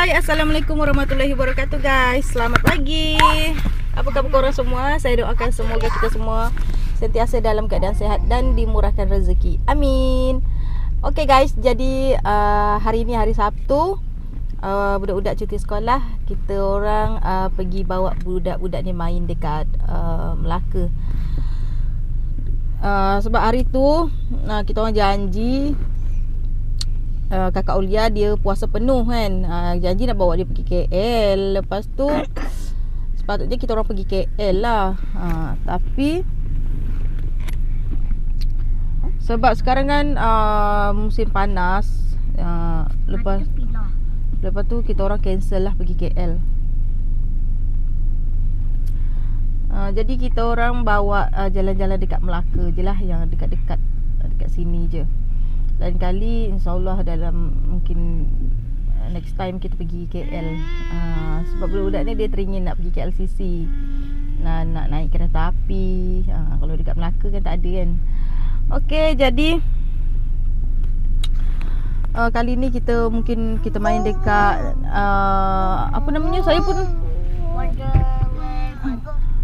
Hai Assalamualaikum warahmatullahi wabarakatuh guys. Selamat pagi. Apa khabar korang semua? Saya doakan semoga kita semua Sentiasa dalam keadaan sehat Dan dimurahkan rezeki. Amin. Okay guys. Jadi uh, hari ini hari Sabtu uh, Budak-budak cuti sekolah Kita orang uh, pergi bawa budak-budak ni main dekat uh, Melaka. Uh, Sebab hari tu uh, Kita orang janji uh, kakak Ulia dia puasa penuh kan? Uh, janji nak bawa dia pergi KL lepas tu sepatutnya kita orang pergi KL lah. Uh, tapi sebab sekarang kan uh, musim panas uh, lepas lepas tu kita orang cancel lah pergi KL Uh, jadi kita orang bawa uh, jalan-jalan dekat Melaka je lah yang dekat-dekat dekat sini je lain kali insyaallah dalam mungkin uh, next time kita pergi KL uh, ah, sebab budak ni dia teringin nak pergi KLCC nak nak naik kereta api. Uh, kalau dekat Melaka kan tak ada kan. Okey jadi uh, kali ni kita mungkin kita main dekat uh, apa namanya saya pun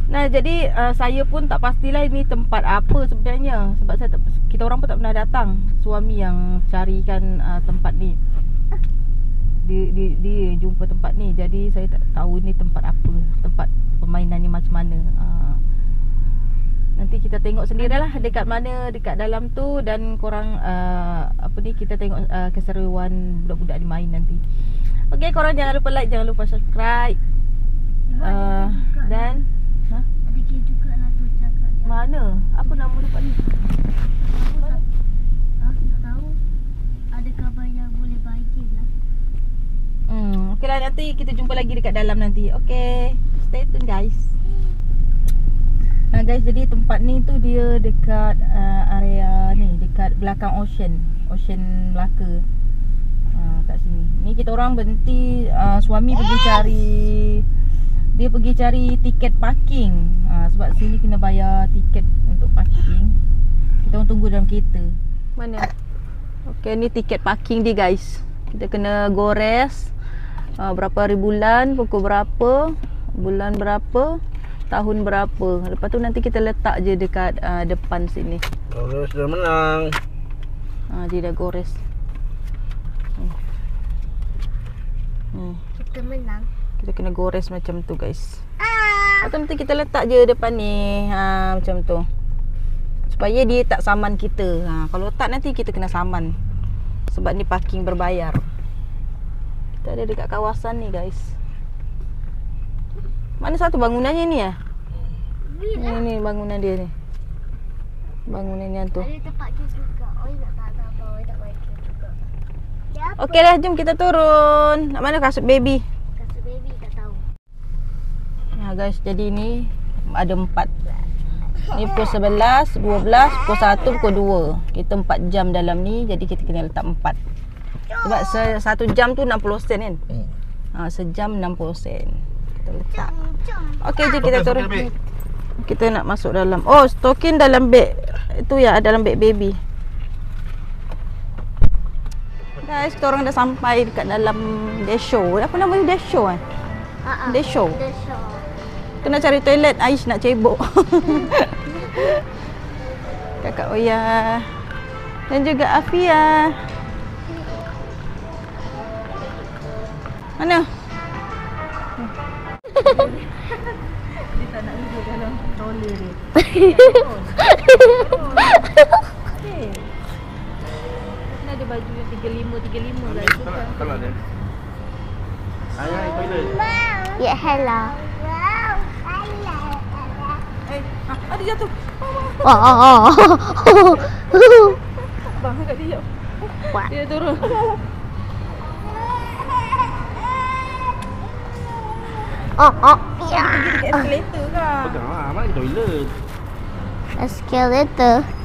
Nah jadi uh, saya pun tak pastilah ini tempat apa sebenarnya sebab saya tak, kita orang pun tak pernah datang. Suami yang carikan uh, tempat ni. Dia, dia dia jumpa tempat ni. Jadi saya tak tahu ni tempat apa, tempat permainan ni macam mana. Uh, nanti kita tengok sendirilah dekat mana dekat dalam tu dan korang uh, apa ni kita tengok uh, keseruan budak-budak ni main nanti. Okey korang jangan lupa like, jangan lupa subscribe. Uh, dan Kia juga lah tu cakap dia. Mana? Apa nama tempat ni? Ha? Tak tahu. Ada khabar yang boleh bagi lah. Hmm, okey lah nanti kita jumpa lagi dekat dalam nanti. Okey. Stay tune guys. Nah guys, jadi tempat ni tu dia dekat uh, area ni, dekat belakang ocean, ocean Melaka. Uh, kat sini. Ni kita orang berhenti uh, suami pergi cari dia pergi cari tiket parking. Ha, Sebab sini kena bayar tiket untuk parking. Kita orang tunggu dalam kereta. Mana? Okay ni tiket parking dia guys. Kita kena gores uh, Berapa hari bulan, pukul berapa Bulan berapa Tahun berapa. Lepas tu nanti kita letak je dekat uh, depan sini. Gores dah menang. Ha, Dia dah gores hmm. Hmm. Kita menang kita kena gores macam tu guys. Atau nanti kita letak je depan ni ha, Macam tu. Supaya dia tak saman kita. Ha, Kalau tak nanti kita kena saman. Sebab ni parking berbayar. Kita ada dekat kawasan ni guys. Mana satu bangunannya ni ya? Ni, ni bangunan dia ni. Bangunan yang tu. Ada tempat juga. Oh nak tak apa Oh nak bagi juga. Okey lah jom kita turun. Nak mana kasut baby guys, jadi ni ada empat. Ni pukul 11, 12, pukul 1, pukul 2. Kita empat jam dalam ni, jadi kita kena letak empat. Sebab se- satu jam tu 60 sen kan? Hmm. Ha, sejam 60 sen. Kita letak. Okey, je kita turun. Kita nak masuk dalam. Oh, stokin dalam beg. Itu ya, dalam beg baby. Guys, kita orang dah sampai dekat dalam Desho. Apa nama dia Desho eh? Uh-uh. Desho. Desho. Kena cari toilet Aish nak cebok. Kakak Oya. Dan juga Afia. Mana? dia tak nak duduk dalam trolley dia Ni. Ada baju yang 35-35 lah itu kan Kalau ada Ayah, toilet. Ya, hello. Eh, ah, ada jatuh Oh, oh, oh. Bang, kat dia What? Dia turun Oh, oh. Pergi dekat escalator kan Pegang lah, mana toilet Escalator.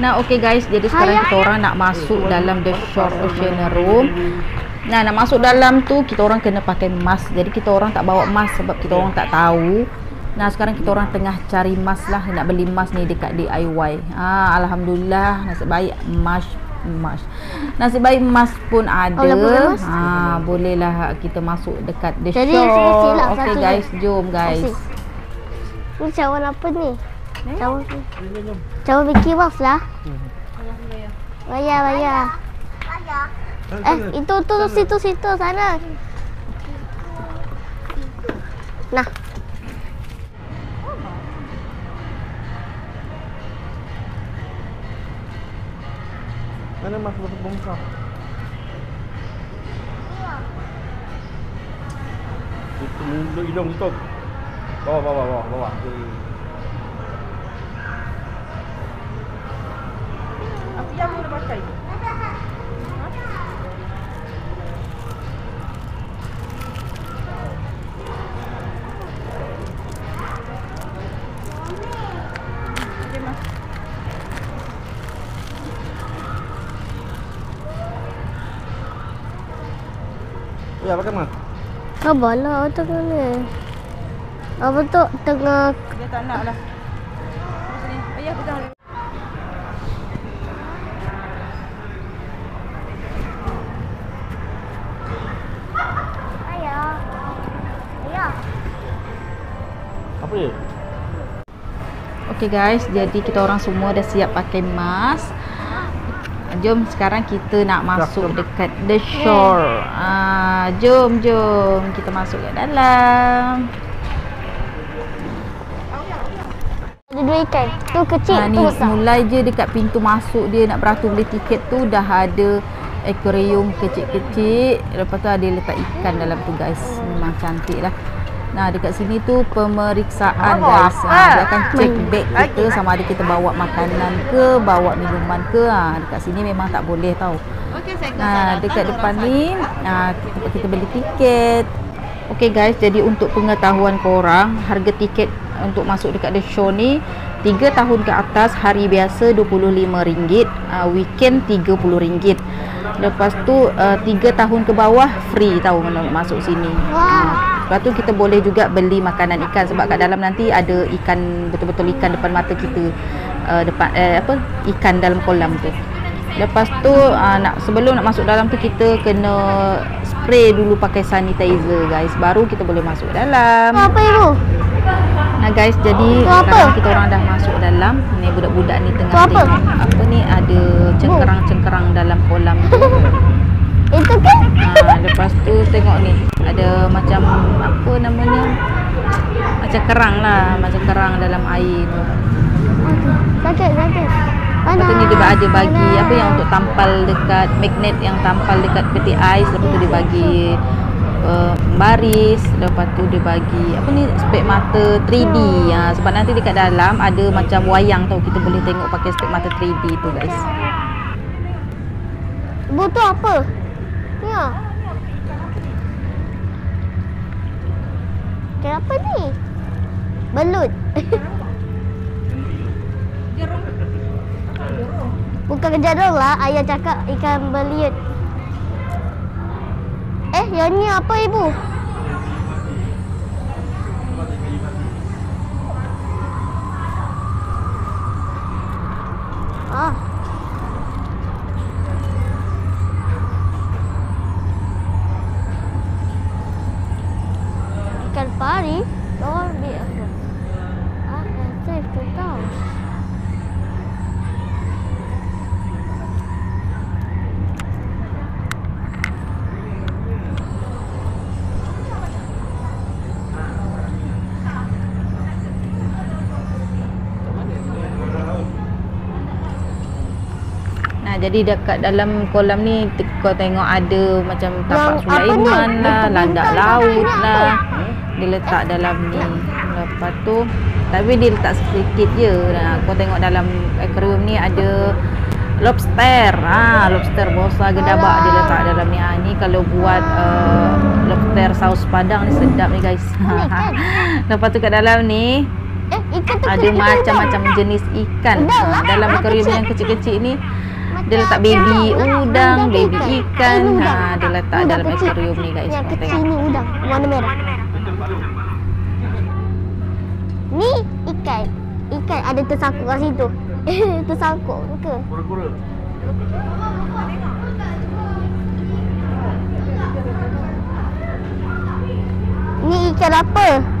Nah okay guys. Jadi sekarang kita orang nak masuk dalam The Shore Ocean Room. Nah nak masuk dalam tu Kita orang kena pakai mask. Jadi kita orang tak bawa mask Sebab kita orang tak tahu. Nah sekarang kita orang tengah cari emas lah. Nak beli emas ni dekat DIY ah, Alhamdulillah. Nasib baik emas emas Nasib baik emas pun ada. Oh, boleh ah, Bolehlah kita masuk dekat the shop. lah Okay guys. Jom guys. Kasih. Ni cawan apa ni? Cawan Cawan Mickey Mouse lah. Bayar, bayar. Eh, itu tu situ situ sana. Nah, Mana mas bongkar? Itu mulut hidung tutup. Bawah bawah bawah bawah. Yang boleh pakai? Ya pakai mas. sabarlah tengah ni. Apa tu tengah Dia tak nak lah Terus ni Ayah pegang Ayah. Ayah. Apa dia? Okay guys, jadi kita orang semua dah siap pakai mask. Jom sekarang kita nak masuk dekat the shore. Ah, jom jom kita masuk ke dalam. Ada dua ikan. Tu kecil, Ha, tu ni besar. mulai je dekat pintu masuk dia nak beratur beli tiket tu dah ada aquarium kecil-kecil. Lepas tu ada letak ikan dalam tu guys. Memang cantik lah. Nah dekat sini tu pemeriksaan guys. Ha, dia akan check bag kita sama ada kita bawa makanan ke, bawa minuman ke. Ha, dekat sini memang tak boleh tau. Nah, dekat depan ni ah, tempat kita beli tiket. Okey guys, jadi untuk pengetahuan korang, harga tiket untuk masuk dekat the show ni 3 tahun ke atas hari biasa RM25, uh, weekend RM30. Lepas tu uh, 3 tahun ke bawah free tahu masuk sini. Wah. Lepas tu kita boleh juga beli makanan ikan sebab kat dalam nanti ada ikan betul-betul ikan depan mata kita. Uh, depan eh, apa ikan dalam kolam tu. Lepas tu uh, nak sebelum nak masuk dalam tu kita kena spray dulu pakai sanitizer guys baru kita boleh masuk dalam. Apa ibu? Nah guys jadi Tu apa? kita orang dah masuk dalam. Ni budak-budak ni tengah Tu apa? apa ni ada cengkerang-cengkerang dalam kolam tu. Itu kan? Ha, lepas tu tengok ni ada macam apa namanya macam kerang lah macam kerang dalam air tu. Sakit, sakit. Lepas tu ni dia ada bagi apa yang untuk tampal dekat magnet yang tampal dekat peti ais lepas tu dia bagi uh, baris lepas tu dia bagi apa ni spek mata 3D ha, sebab nanti dekat dalam ada macam wayang tau kita boleh tengok pakai spek mata 3D tu guys. Ibu tu apa? Ya. Kenapa ni? Belut. Bukan jarum lah. Ayah cakap ikan beliut. Eh, yang ni apa ibu? Ah. Ikan pari? Oh, dia apa? Ah, saya tak tahu. Nah, jadi dekat dalam kolam ni kau tengok ada macam tapak? Sulaiman lah, landak laut lah. Dia letak dalam ni. Lepas tu tapi dia letak sedikit je. Nah, kau tengok dalam aquarium ni ada lobster. Ha, lobster bosa gedabak dia letak dalam ni. Ha, ni kalau buat uh, lobster saus padang ni sedap ni guys. kan? Lepas tu kat dalam ni Eh, ada kecil macam-macam jenis ikan. Ha, lah. dalam aquarium kecil. yang kecil-kecil ni Macam dia letak baby udang. baby ikan. Ha, dia letak Udang dalam aquarium ni guys. Yang kecil ni udang warna merah. Ni ikan. Ikan ada tersangkut kat situ. tersangkut ke? Kura-kura. Ni ikan apa?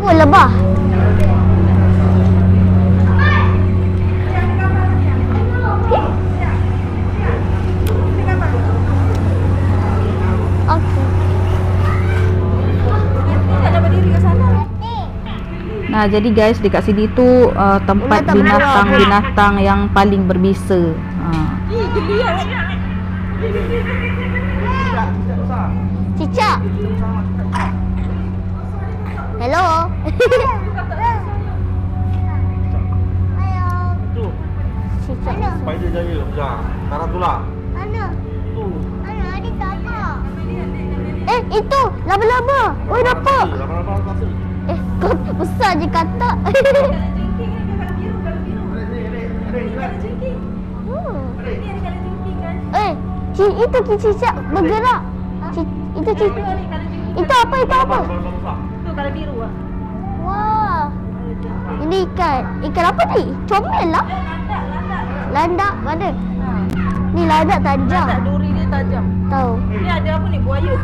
Oh, lebah. Nah, jadi guys dekat sini tu uh, tempat Binatang binatang-binatang yang paling berbisa. Ha. Cicak. Hello. Tu. Cicak. Spider jaya besar. Tarantula. Mana? Tu. Mana adik kakak? Eh, itu laba-laba. Oh, nampak. Lama-lama rasa. Eh, kau besar je katak. Hmm. Eh, ci, itu ki cicak bergerak. Itu ci, itu apa itu apa? Kalau biru ah. Wah. Ini ikan. Ikan apa ni? Comel lah. Landak mana? Ha. Ni landak tajam. Tak duri dia tajam. Tahu. Ni ada apa ni buaya.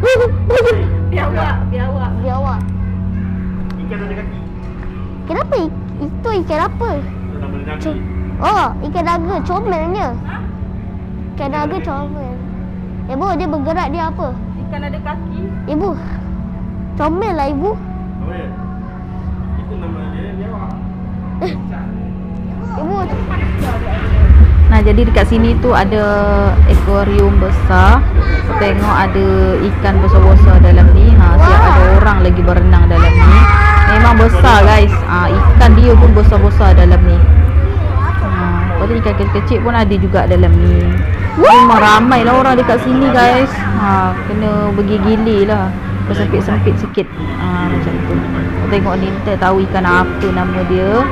Biawak, biawak. Biawak. Ikan ada kaki. Kenapa i- itu ikan apa? Co- oh, ikan naga comelnya. Ikan naga comel. Ibu, dia bergerak dia apa? Ikan ada kaki. Ibu. Comel lah ibu. Dia? Itu nama dia biawak. Ibu. Nah, jadi dekat sini tu ada akuarium besar. Tengok ada ikan besar-besar dalam ni. Ha, siap ada orang lagi berenang dalam ni. Memang besar guys. Ha, ikan dia pun besar-besar dalam ni. Ha, lepas tu ikan kecil-kecil pun ada juga dalam ni. Memang ramai lah orang dekat sini guys. Ha, kena bergigili lah. Sempit-sempit sikit. Ha, macam tu. Tengok ni, tak tahu ikan apa nama dia.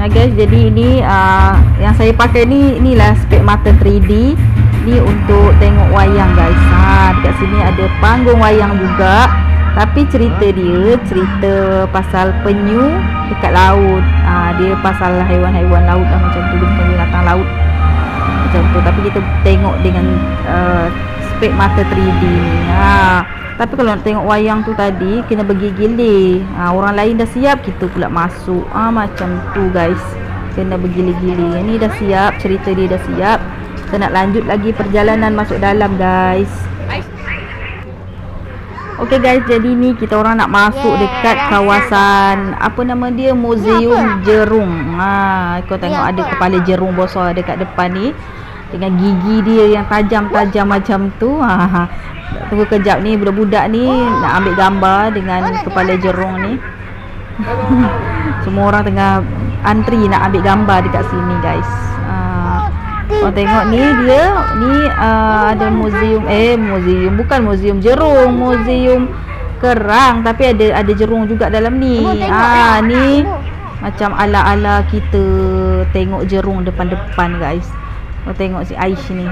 Nah guys, jadi ini uh, yang saya pakai ni inilah spek mata 3D. Ni untuk tengok wayang guys. Ha, dekat sini ada panggung wayang juga. Tapi cerita dia cerita pasal penyu dekat laut. Ha, dia pasal haiwan-haiwan laut lah macam tu bukan binatang laut. Macam tu. Tapi kita tengok dengan uh, spek mata 3D ni. Ha. Tapi kalau nak tengok wayang tu tadi kena bergili-gili. Ha, orang lain dah siap kita pula masuk. Ha, macam tu guys. Kena bergili-gili. Ini dah siap, cerita dia dah siap. Kita nak lanjut lagi perjalanan masuk dalam guys. Okey guys, jadi ni kita orang nak masuk Yeah, dekat kawasan apa nama dia Museum apa? Jerung. Ha, kau tengok Ni ada kepala jerung besar dekat depan ni dengan gigi dia yang tajam-tajam macam tu. Ha, ha. Tunggu kejap ni budak-budak ni nak ambil gambar dengan Oh, kepala jerung ni. Semua orang tengah antri nak ambil gambar dekat sini guys. Kau tengok ni dia ni uh, ada museum eh museum bukan museum jerung, museum kerang tapi ada ada jerung juga dalam ni. Ah ni macam ala-ala kita tengok jerung depan-depan guys. Kau tengok si Aish ni.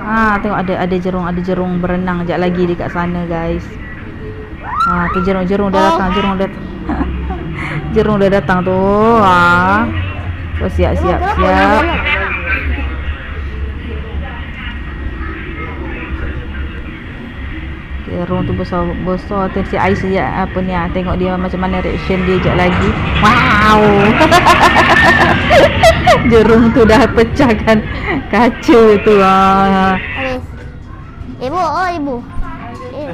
Ah tengok ada ada jerung ada jerung berenang jap lagi dekat sana guys. Ah tu jerung-jerung dah Oh. datang, jerung dah jerung dah datang tu. Ah. Oh siap siap siap. jalan? Jerung tu besar besar tu si Ais ya apa ni ah tengok dia macam mana reaction dia jap lagi. Wow. Jerung tu dah pecahkan kaca tu ah. Ibu, oh ibu. Eh.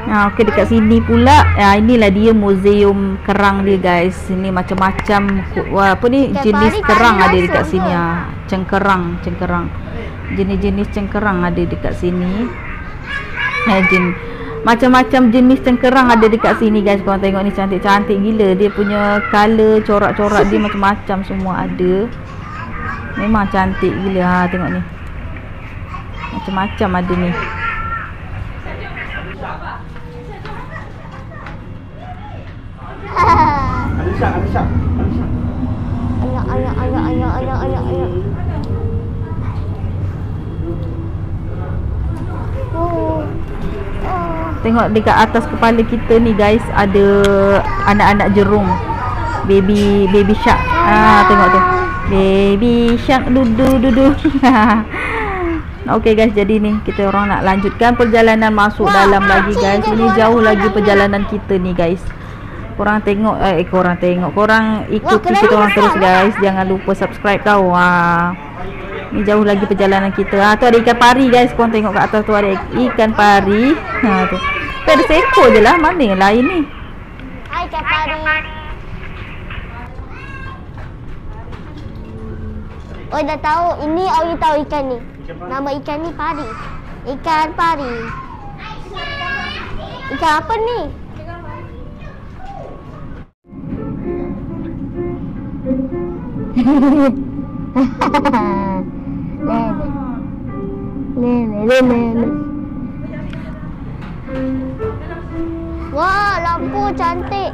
Ha, okey dekat sini pula ya, inilah dia museum kerang dia guys. Ini macam-macam apa ni jenis kerang ada dekat sini ah. Cengkerang, cengkerang. Jenis-jenis cengkerang ada dekat sini. Eh, jen, macam-macam jenis cengkerang ada dekat sini guys. Korang tengok ni cantik-cantik gila. Dia punya color, corak-corak dia macam-macam semua ada. Memang cantik gila. Ha tengok ni. Macam-macam ada ni. Ayak, ayak, ayak, ayak, ayak, ayak, ayak. Oh. Oh. Tengok dekat atas kepala kita ni guys ada anak-anak jerung. Baby baby shark. Ah tengok tu. Baby shark dudu dudu. Okey guys, jadi ni kita orang nak lanjutkan perjalanan masuk Wah, dalam lagi guys. Ini jauh lagi perjalanan kita ni guys. Korang tengok eh korang tengok. Korang ikuti kenapa kita orang terus guys. Jangan lupa subscribe tau. Ha. Ni jauh lagi perjalanan kita. Ha tu ada ikan pari guys. Korang tengok kat atas tu ada ikan pari. Ha tu. Tapi ada seekor je lah. Mana yang lain ni? Hai Kak Pari. Oh dah tahu. Ini Awi tahu ikan ni. Nama ikan ni pari. Ikan pari. Ikan apa ni? Wah, lampu cantik.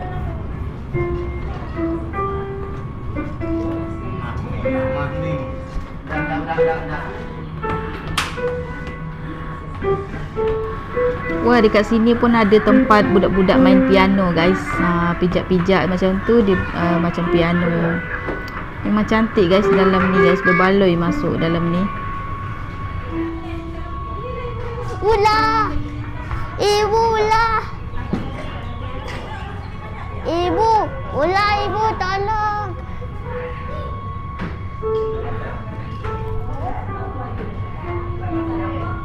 Wah dekat sini pun ada tempat budak-budak main piano guys. Ha, pijak-pijak macam tu dia uh, macam piano. Memang cantik guys dalam ni guys berbaloi masuk dalam ni. Ular. Ibu ular. Ibu, ular ibu tolong.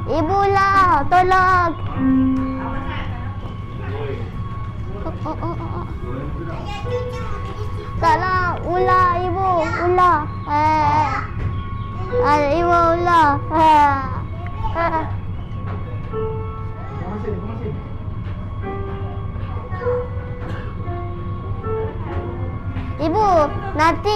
Ibu ular, tolong. Oh, oh, oh. Tolong, ular ibu, ular. Eh. Ada ibu ular. Eh. Ibu, nanti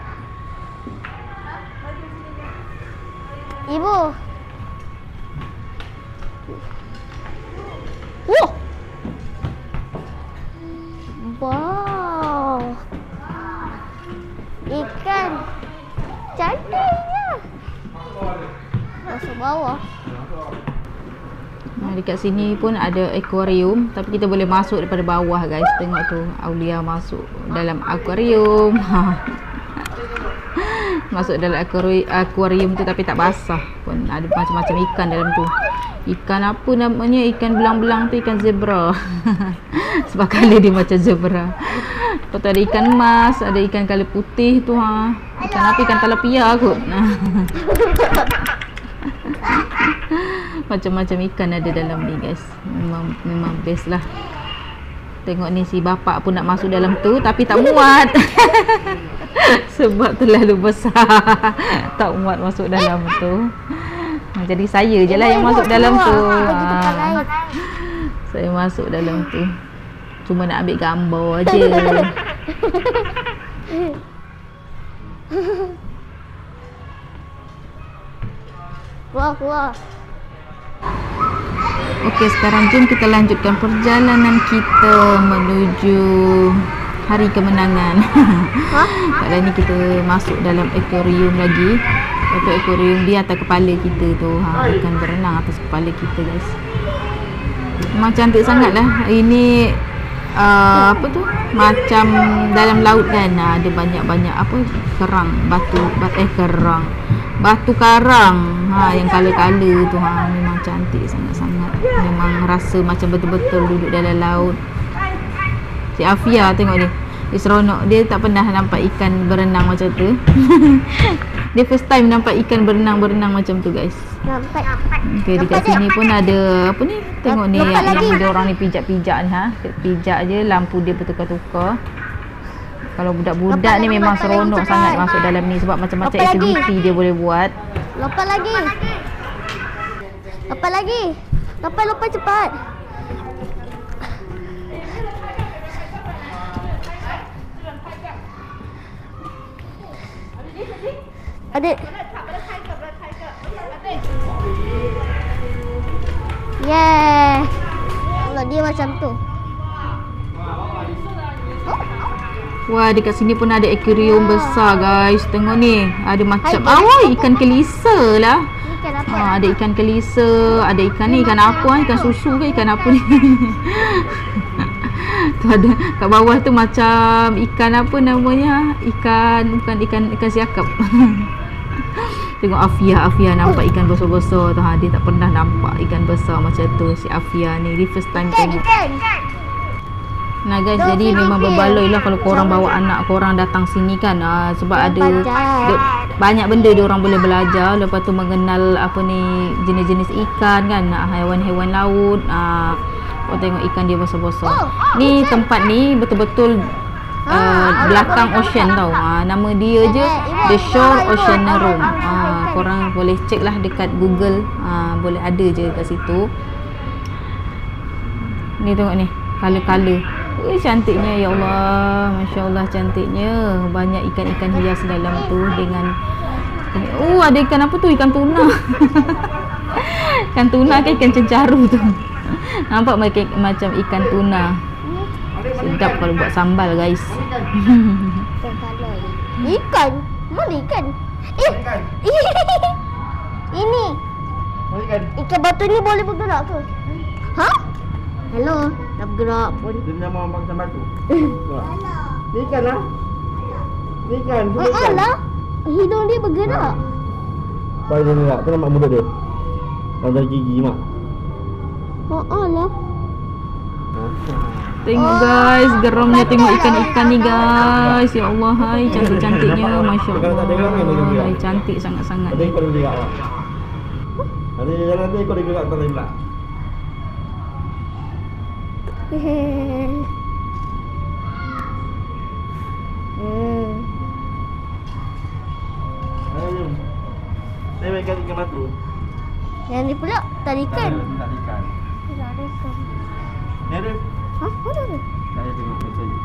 Ibu. Wah. Wow. Ikan. Cantiknya. Masuk bawah. Ha, dekat sini pun ada akuarium tapi kita boleh masuk daripada bawah guys. Tengok tu Aulia masuk dalam akuarium. masuk dalam akuari- akuarium tu tapi tak basah pun ada macam-macam ikan dalam tu. Ikan apa namanya? Ikan belang-belang tu ikan zebra. Sebab colour dia macam zebra. Lepas tu ada ikan emas, ada ikan colour putih tu ha. Ikan apa? Ikan talapia kot. Macam-macam ikan ada dalam ni guys. Memang memang best lah. Tengok ni si bapak pun nak masuk dalam tu tapi tak muat. Sebab terlalu besar. tak muat masuk dalam tu. Jadi saya je lah yang masuk dalam tu. Ha, saya masuk dalam tu. Cuma nak ambil gambar aje. Wah, wah. Okey, sekarang jom kita lanjutkan perjalanan kita menuju hari kemenangan. Ha? Pada ni kita masuk dalam akuarium lagi. Itu akuarium di atas kepala kita tu. Ha, ikan berenang atas kepala kita guys. Memang cantik sangat lah. Ini uh, apa tu? Macam dalam laut kan uh, ada banyak-banyak apa kerang, batu, batu eh kerang. Batu karang. Ha yang kala-kala tu ha memang cantik sangat-sangat. Memang rasa macam betul-betul duduk dalam laut. Si Afia tengok ni. Dia seronok. Dia tak pernah nampak ikan berenang macam tu. dia first time nampak ikan berenang-berenang macam tu guys. Nampak. Okay, dekat sini pun ada apa ni? Tengok ni Nampak yang, lagi. yang dia orang ni pijak-pijak ni ha. Pijak je lampu dia bertukar-tukar. Kalau budak-budak ni memang seronok sangat masuk dalam ni sebab macam-macam aktiviti dia boleh buat. Lompat lagi. Lompat lagi. Lompat lompat cepat. Adik. Yeah. Kalau dia macam tu. Wah, dekat sini pun ada aquarium besar guys. Tengok ni, ada macam oh, ikan kelisa lah. Ni? Ha, ada ikan kelisa, ada ikan ni ikan apa ah? Ikan susu ke ikan apa ni? tu ada kat bawah tu macam ikan apa namanya? Ikan bukan ikan ikan siakap. Tengok Afia, Afia nampak ikan besar-besar tu. Ha, dia tak pernah nampak ikan besar macam tu si Afia ni. Dia first time tengok. Nah guys, jadi memang berbaloi lah kalau korang bawa anak korang datang sini kan. Uh, Sebab ada de, banyak benda dia orang boleh belajar. Lepas tu mengenal apa ni jenis-jenis ikan kan. Haiwan-haiwan laut. Uh, Kau tengok ikan dia besar-besar. Oh, Ni tempat ni betul-betul uh, belakang ocean tau. Uh, Nama dia je The Shore Ocean Room. uh, Korang boleh check lah dekat Google. Uh, Boleh ada je kat situ. Ni tengok ni Kala-kala Ui cantiknya ya Allah. Masya Allah cantiknya. Banyak ikan-ikan hias dalam tu Dengan Oh ada ikan apa tu? Ikan tuna. Ikan tuna ke ikan cencaru tu? Nampak macam, macam ikan tuna. Sedap kalau buat sambal guys. Ikan? Mana ikan? Eh, ini. Ikan? Batu ni boleh bergerak ke? Ha? Hello, dah bergerak pun. Dia menyamar macam batu. Tengok. Ni ikan lah. Ni ikan. Oh, ikan. alah. Hidung dia bergerak. Baik dia nak. Tu nampak muda dia. Ada gigi mak. Oh, alah. Tengok guys Geramnya tengok ikan-ikan ni guys Ya Allah hai Cantik-cantiknya Masya Allah hai, Cantik sangat-sangat Ada ikut dia mak. Ada jalan dia ikut dia gerak tak lain pula. Hmm. Saya main ikan ikan batu. Yang ni pula tak ada ikan. Tak ada ikan. Tak ada ikan. Ni ada. Ha? Mana ada? Tak ada tengok macam ni.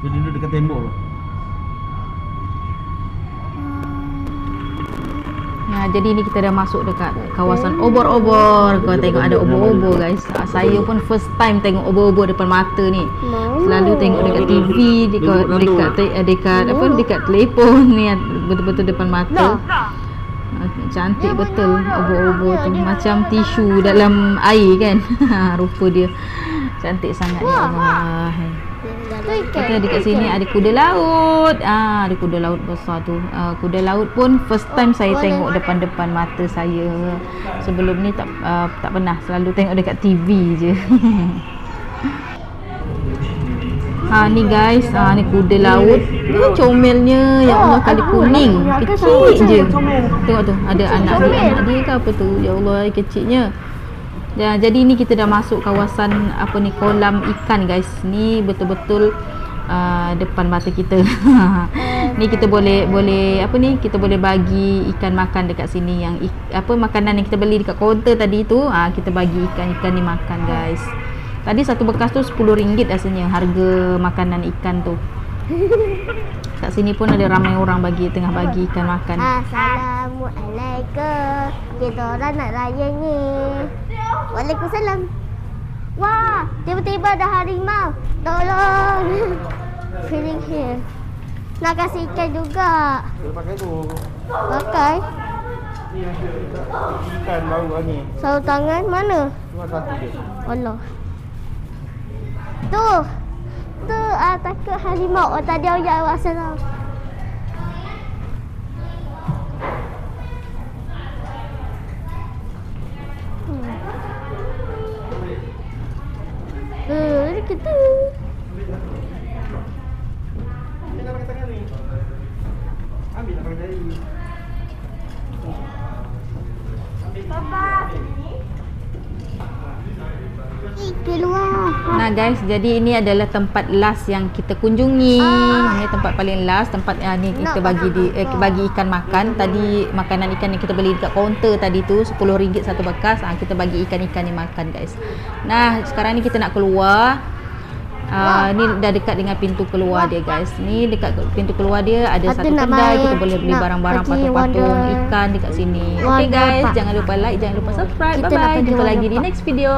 Dia duduk dekat tembok tu. Ya, jadi ni kita dah masuk dekat kawasan obor-obor. Kau tengok ada obor-obor guys. Ah, Saya pun first time tengok obor-obor depan mata ni. Selalu tengok dekat TV, dekat dekat eh, dekat apa dekat telefon ni betul-betul depan mata. Ah, Cantik betul obor-obor tu macam tisu dalam air kan. Rupa dia. Cantik sangat ya Allah. Kita dekat sini ada kuda laut. Ah, ada kuda laut besar tu. Ah, kuda laut pun first time saya boleh. tengok depan-depan mata saya. Sebelum ni tak ah, tak pernah selalu tengok dekat TV je. ha ni guys, ha ni kuda laut. Ni comelnya ya Allah kali kuning. Kecil je. Tengok tu ada anak dia, anak dia ke apa tu? Ya Allah kecilnya. Ya, jadi ni kita dah masuk kawasan apa ni kolam ikan guys. Ni betul-betul uh, depan mata kita. ni kita boleh boleh apa ni kita boleh bagi ikan makan dekat sini yang apa makanan yang kita beli dekat kaunter tadi tu ah kita bagi ikan-ikan ni makan guys. Tadi satu bekas tu RM10 rasanya harga makanan ikan tu. Kat sini pun ada ramai orang bagi tengah bagi ikan makan. Assalamualaikum. Kita orang nak raya ni. Waalaikumsalam. Wah, tiba-tiba ada harimau. Tolong. Feeling here. Nak kasih ikan juga. Dia pakai tu. Pakai. Ni ikan baru ni. Sarung tangan mana? Cuma satu je. Allah. Tu. Tu ah takut harimau. Oh tadi awak awak salah. Hmm. Ni guys, jadi ini adalah tempat last yang kita kunjungi. Ini tempat paling last, tempat yang ni kita bagi di eh, bagi ikan makan. Tadi makanan ikan yang kita beli dekat kaunter tadi tu RM10 satu bekas. Ah kita bagi ikan-ikan ni makan guys. Nah, sekarang ni kita nak keluar. Ah ni dah dekat dengan pintu keluar dia guys. Ni dekat pintu keluar dia ada Ada satu kedai main, kita boleh beli barang-barang patung-patung ikan dekat sini. Okay guys, jangan lupa like, jangan lupa subscribe. Kita nak Bye bye. pergi Jumpa lagi di next video.